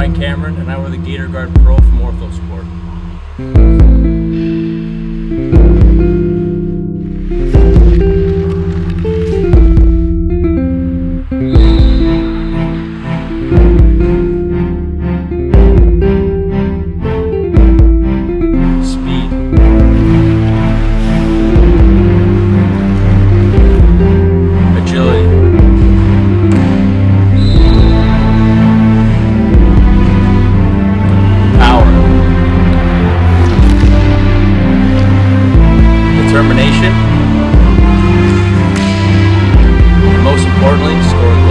Brian Cameron, and I wear the Gator Guard Pro from Orthosport. Gremlin scored